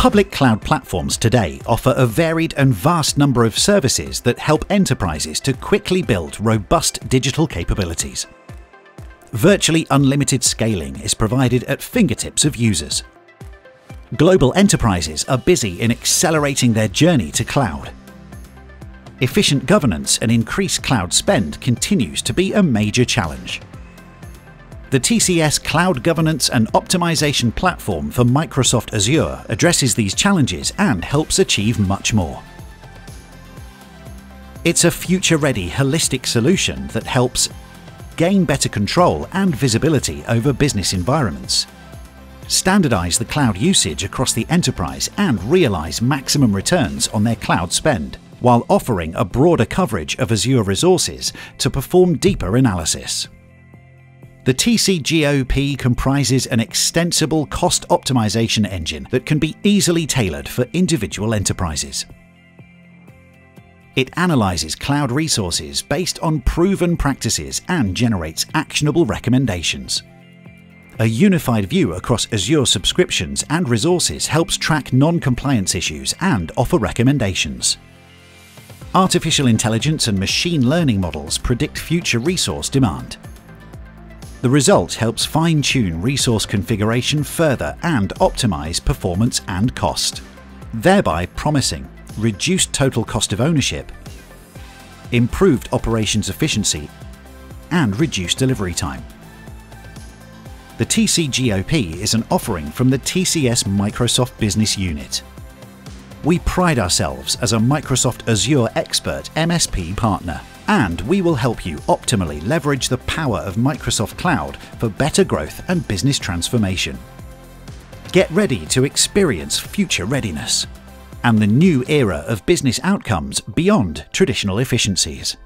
Public cloud platforms today offer a varied and vast number of services that help enterprises to quickly build robust digital capabilities. Virtually unlimited scaling is provided at fingertips of users. Global enterprises are busy in accelerating their journey to cloud. Efficient governance and increased cloud spend continues to be a major challenge. The TCS Cloud Governance and Optimization Platform for Microsoft Azure addresses these challenges and helps achieve much more. It's a future-ready holistic solution that helps gain better control and visibility over business environments, standardize the cloud usage across the enterprise and realize maximum returns on their cloud spend, while offering a broader coverage of Azure resources to perform deeper analysis. The TCGOP comprises an extensible cost optimization engine that can be easily tailored for individual enterprises. It analyzes cloud resources based on proven practices and generates actionable recommendations. A unified view across Azure subscriptions and resources helps track non-compliance issues and offer recommendations. Artificial intelligence and machine learning models predict future resource demand. The result helps fine-tune resource configuration further and optimize performance and cost, thereby promising reduced total cost of ownership, improved operations efficiency, and reduced delivery time. The TCGOP is an offering from the TCS Microsoft Business Unit. We pride ourselves as a Microsoft Azure Expert MSP partner, and we will help you optimally leverage the power of Microsoft Cloud for better growth and business transformation. Get ready to experience future readiness and the new era of business outcomes beyond traditional efficiencies.